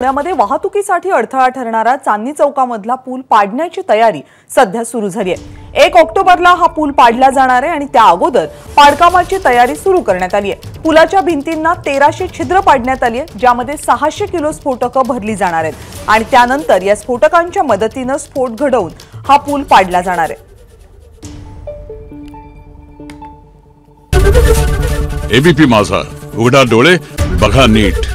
पुण्यामध्ये वाहतुकीसाठी अडथळा ठरणारा चांदणी चौकामधला पूल पाडण्याची तयारी सध्या सुरू झाली आहे. एक ऑक्टोबरला हा पूल पाडला जाणार आहे आणि त्या अगोदर पाडकामाची तयारी सुरू करण्यात आली आहे. पुलाच्या भिंतींना तेराशे छिद्र पाडण्यात आली आहे ज्यामध्ये सहाशे किलो स्फोटकं भरली जाणार आहेत. आणि त्यानंतर या स्फोटकांच्या मदतीनं स्फोट घडवून हा पूल पाडला जाणार आहे. एबीपी माझा. उघडा डोळे बघा नीट.